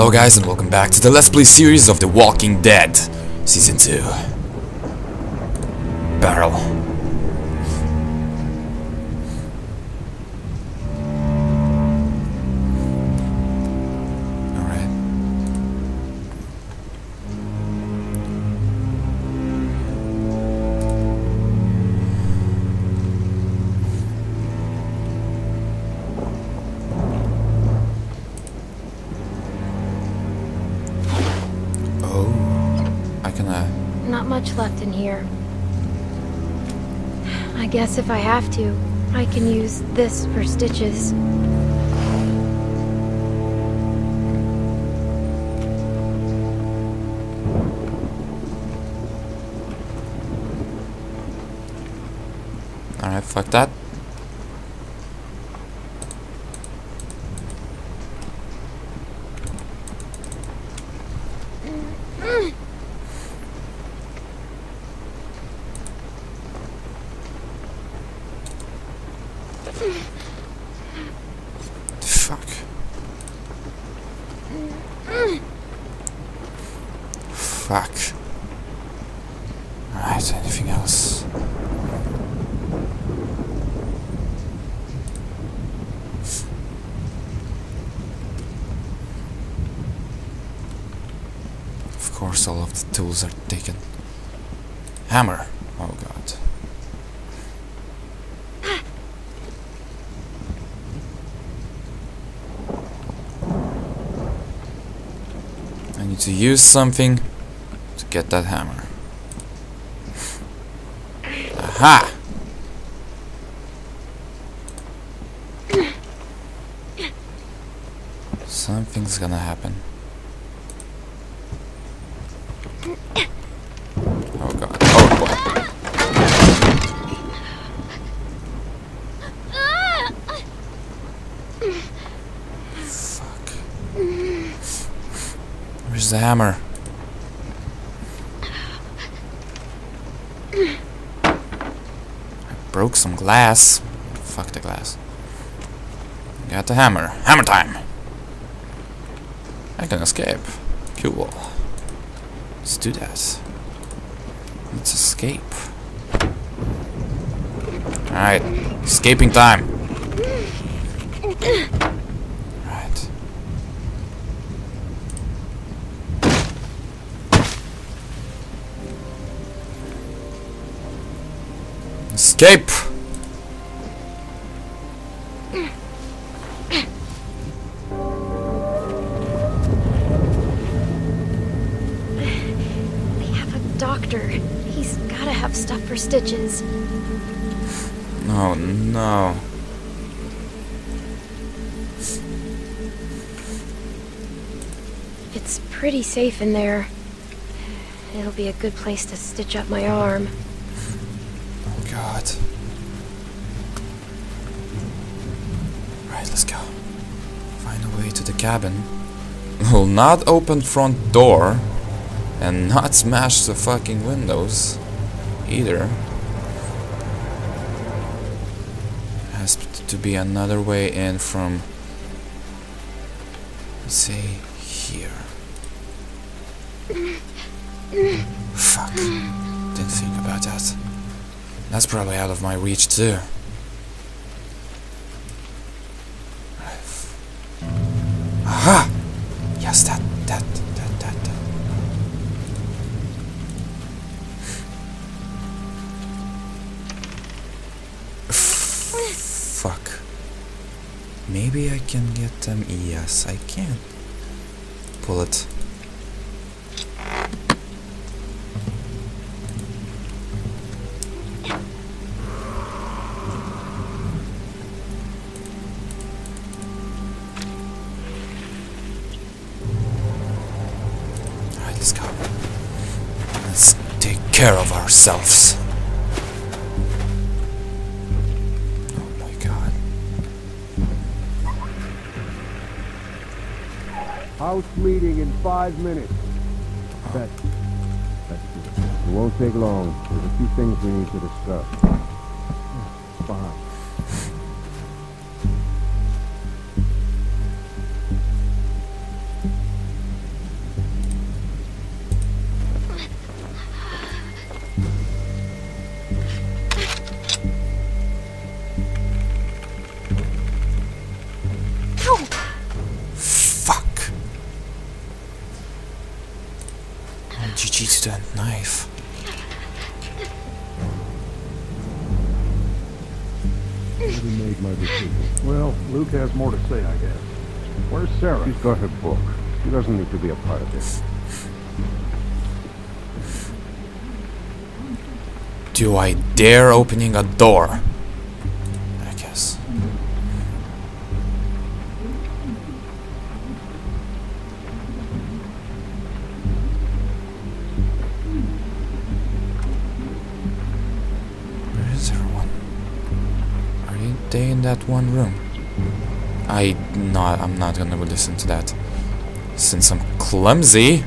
Hello guys and welcome back to the Let's Play series of The Walking Dead Season 2 Barrel guess if I have to, I can use this for stitches. Alright, fuck that. Fuck. Fuck. Alright, anything else? Of course, all of the tools are taken. Hammer. Oh god. I need to use something get that hammer. Aha! Something's gonna happen. Oh god. Oh boy. Fuck. Where's the hammer? Broke some glass. Fuck the glass. Got the hammer. Hammer time! I can escape. Cool. Let's do that. Let's escape. Alright. Escaping time. Escape! We have a doctor. He's gotta have stuff for stitches. Oh no. It's pretty safe in there. It'll be a good place to stitch up my arm. God. Right, let's go. Find a way to the cabin. Will not open front door and not smash the fucking windows either. Has to be another way in from see here. Fuck. That's probably out of my reach too. Aha! Yes, that, that, that, that, that. Fuck. Maybe I can get them. Yes, I can. Pull it. Let's go. Let's take care of ourselves. Oh my god. House meeting in five minutes. That, that's good. It won't take long. There's a few things we need to discuss. Luke has more to say, I guess. Where's Sarah? She's got her book. She doesn't need to be a part of this. Do I dare opening a door? I guess. Where is everyone? Are you- they in that one room? I not. I'm not gonna listen to that. Since I'm clumsy.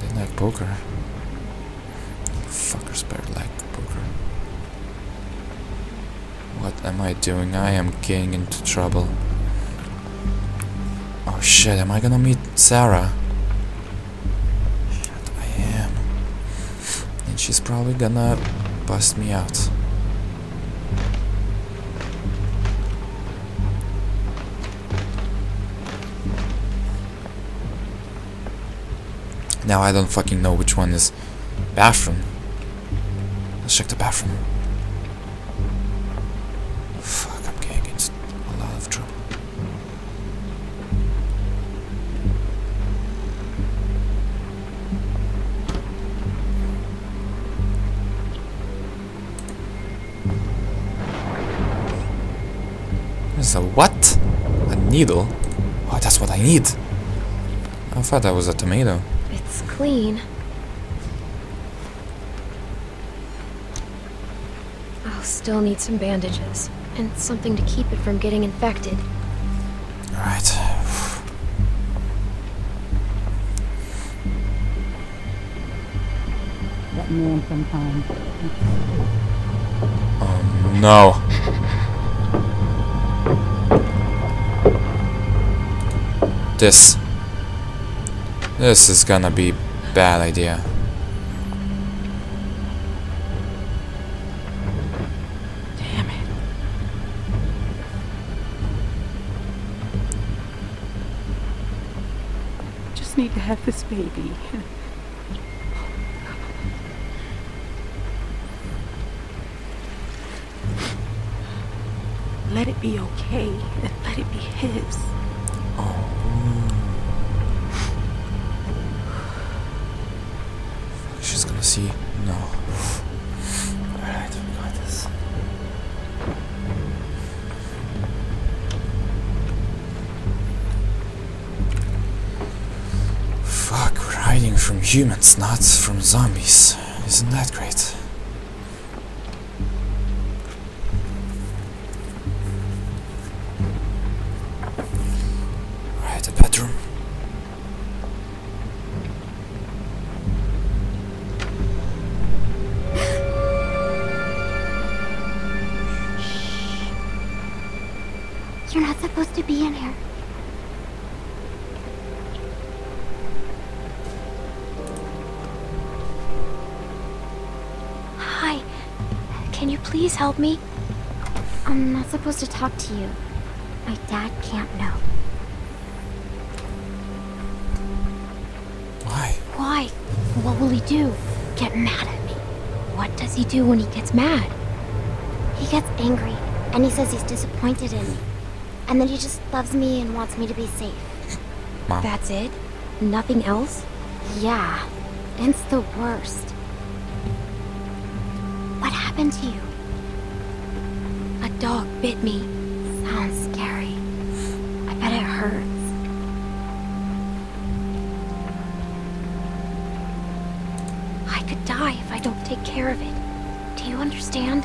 They like poker. Fuckers better like poker. What am I doing? I am getting into trouble. Oh shit, am I gonna meet Sarah? Shit, I am. And she's probably gonna bust me out. Now I don't fucking know which one is bathroom. Let's check the bathroom. Fuck, I'm getting into a lot of trouble. There's a what? A needle? Oh, that's what I need. I thought that was a tomato. It's clean. I'll still need some bandages. And something to keep it from getting infected. Alright. That man sometimes. Oh um, no. This. This is gonna be bad idea. Damn it. Just need to have this baby. Let it be okay and let it be his. She's see. No. Alright, we got this. Fuck, we're hiding from humans, not from zombies. Isn't that great? Help me? I'm not supposed to talk to you. My dad can't know. Why? Why? What will he do? Get mad at me. What does he do when he gets mad? He gets angry, and he says he's disappointed in me. And then he just loves me and wants me to be safe. Mom. That's it? Nothing else? Yeah, it's the worst. What happened to you? Dog bit me. Sounds scary. I bet it hurts. I could die if I don't take care of it. Do you understand?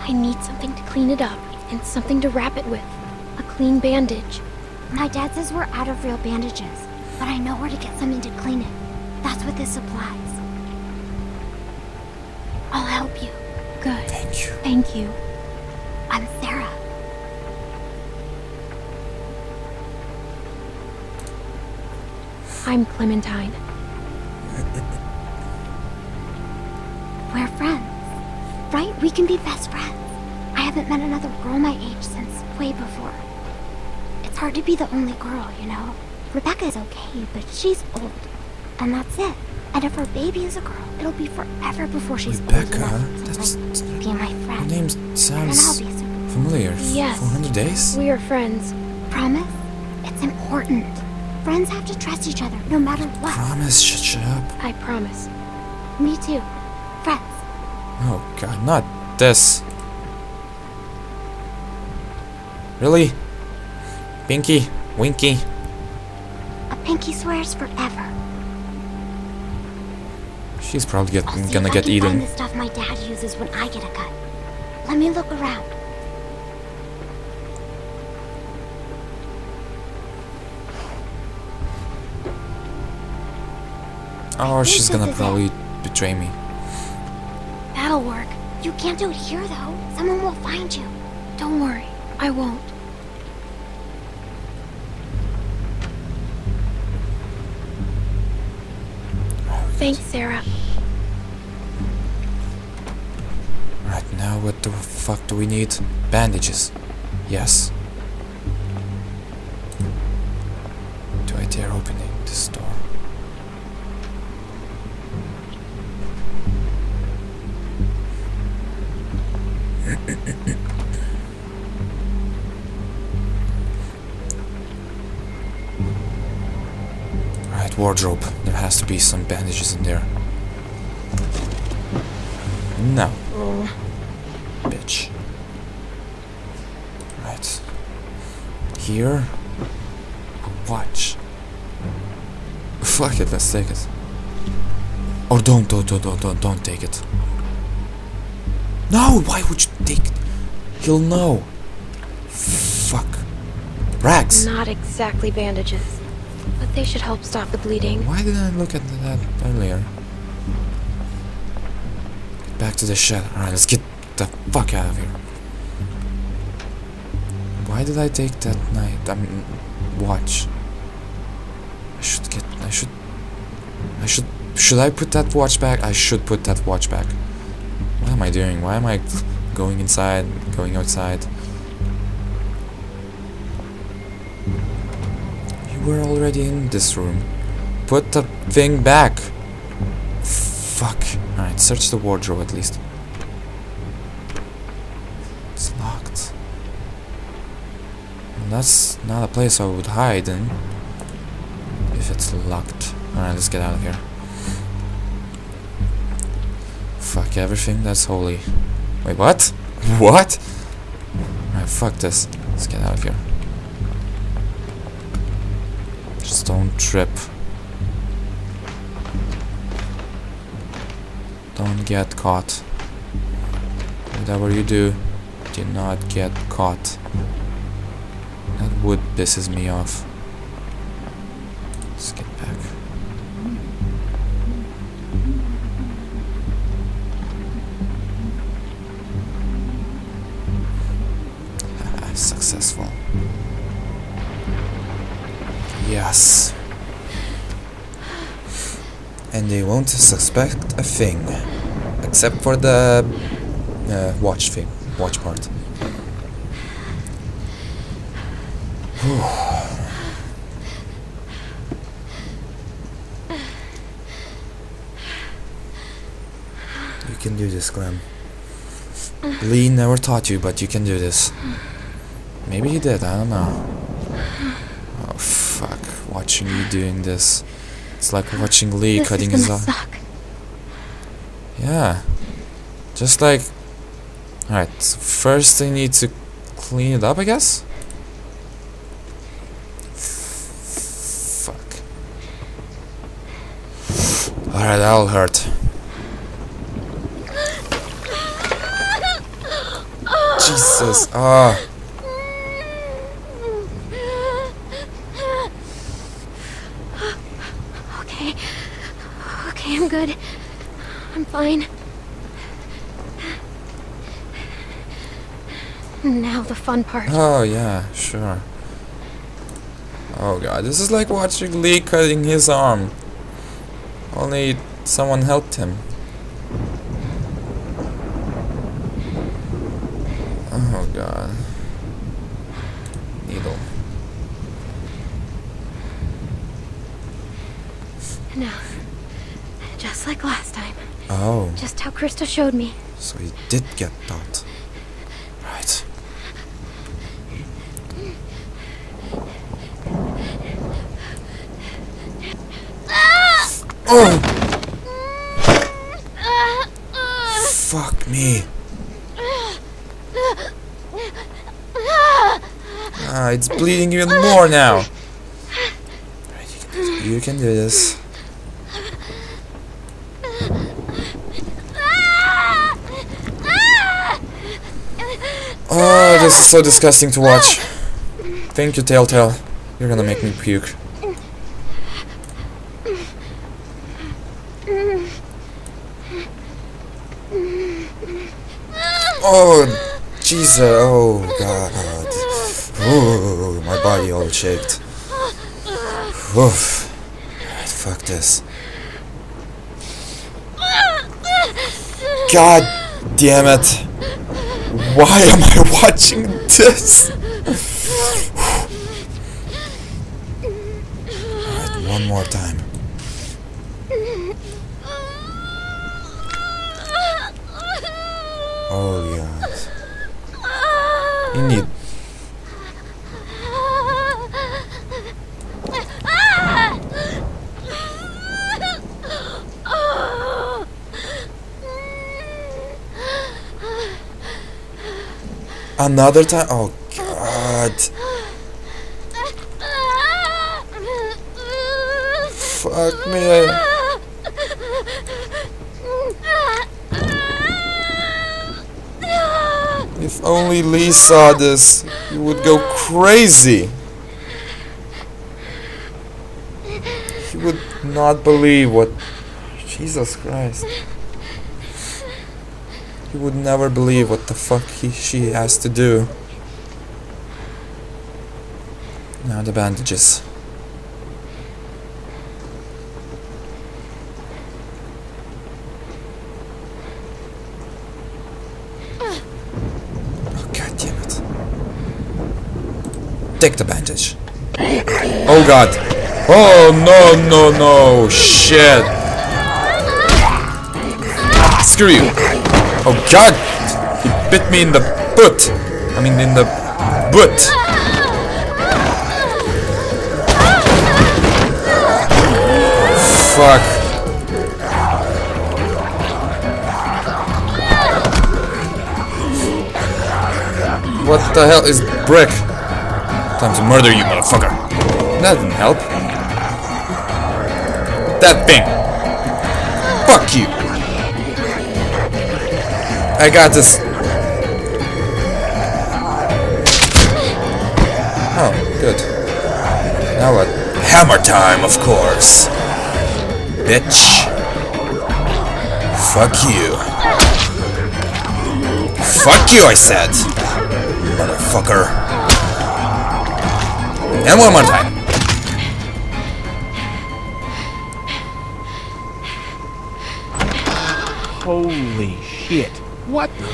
I need something to clean it up and something to wrap it with. A clean bandage. My dad says we're out of real bandages, but I know where to get something to clean it. That's what this supplies. Good. Thank you. Thank you. I'm Sarah. I'm Clementine. We're friends. Right? We can be best friends. I haven't met another girl my age since way before. It's hard to be the only girl, you know? Rebecca's okay, but she's old. And that's it. And if her baby is a girl, it'll be forever before she's Rebecca? old That's- like, be my Your friend. name and I'll sounds familiar. Yes. 400 days? We are friends. Promise? It's important. Friends have to trust each other, no matter what. Promise, shut, shut up. I promise. Me too. Friends. Oh god, not this. Really? Pinky? Winky? A pinky swears forever. She's probably get, I'll see gonna if I get can eaten. Find the stuff my dad uses when I get a cut. Let me look around. Oh, think she's gonna is it. probably betray me. That'll work. You can't do it here, though. Someone will find you. Don't worry. I won't. Thanks, Sarah. Right now, what the fuck do we need? Bandages. Yes. Do I dare opening this door? Right, wardrobe. There has to be some bandages in there. No. Oh. Bitch. Right. Here. Watch. Fuck it, let's take it. Or don't, don't, don't, don't, don't, don't take it. No, why would you take it? He'll know. Fuck. Rags. Not exactly bandages. But they should help stop the bleeding. Why didn't I look at that earlier? Back to the shed. Alright, let's get the fuck out of here. Why did I take that night? I mean, watch. I should get. I should. I should. Should I put that watch back? I should put that watch back. What am I doing? Why am I going inside, going outside? You were already in this room. Put the thing back. Fuck. Alright, search the wardrobe at least. It's locked. And that's not a place I would hide in. If it's locked. Alright, let's get out of here. Fuck everything that's holy. Wait, what? What? Alright, fuck this. Let's get out of here. Just don't trip. Don't get caught. Whatever you do, do not get caught. That wood pisses me off. Let's get back. Successful. Yes. And they won't suspect a thing. Except for the uh, watch thing. Watch part. you can do this, Clem. Lee never taught you, but you can do this. Maybe he did, I don't know. Oh fuck, watching you doing this. It's like watching Lee This cutting his suck. Yeah. Just like Alright, so first I need to clean it up I guess? Fuck. Alright, that'll hurt. Jesus. Ah. Okay. Okay, I'm good. Fine. Now the fun part. Oh yeah, sure. Oh god, this is like watching Lee cutting his arm. Only someone helped him. Oh god. Needle. No. Just like last time. Oh, Just how Christa showed me. so he did get that. Right. Oh! Fuck me. Ah, it's bleeding even more now. Right, you can do this. You can do Oh, this is so disgusting to watch. Thank you, Telltale. You're gonna make me puke. Oh, Jesus. Oh, God. Oh, my body all shaked. Oof. Fuck this. God damn it. Why am I watching this? Alright, one more time. Oh god. You need another time? Oh god. Fuck me. If only Lee saw this, he would go crazy. He would not believe what. Jesus Christ. He would never believe what the fuck he, she has to do. Now the bandages. Oh god damn it. Take the bandage. Oh god. Oh no no no shit. Screw you. Oh god! He bit me in the butt! I mean in the butt! Fuck. What the hell is brick? Time to murder you, motherfucker. That didn't help. That thing. I got this. Oh, good. Now what? Hammer time, of course. Bitch. Fuck you. Fuck you, I said. Motherfucker. And one more time. Holy shit. What the?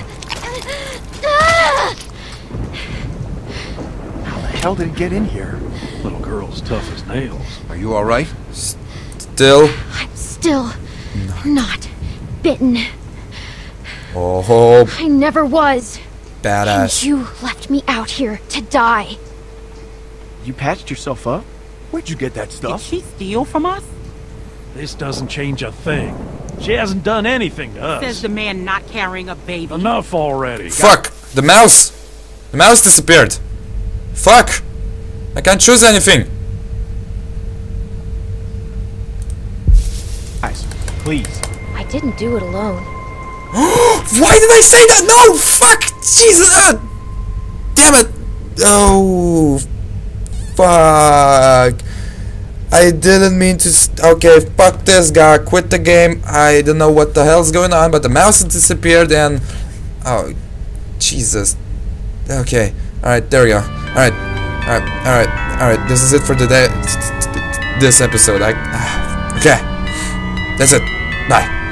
How the hell did it get in here? Little girl's tough as nails. Are you alright? Still. I'm still not bitten. Oh, I never was. And badass. you left me out here to die. You patched yourself up? Where'd you get that stuff? Did she steal from us? This doesn't change a thing. She hasn't done anything to us. Says the man not carrying a baby. Enough already. Fuck! The mouse! The mouse disappeared! Fuck! I can't choose anything! Guys, please. I didn't do it alone. Why did I say that? No! Fuck! Jesus! Uh, damn it! Oh. Fuck. I didn't mean to. Okay, fuck this guy. Quit the game. I don't know what the hell's going on, but the mouse disappeared and. Oh. Jesus. Okay. Alright, there we go. Alright. Alright, alright, alright. This is it for today. This episode. I. Okay. That's it. Bye.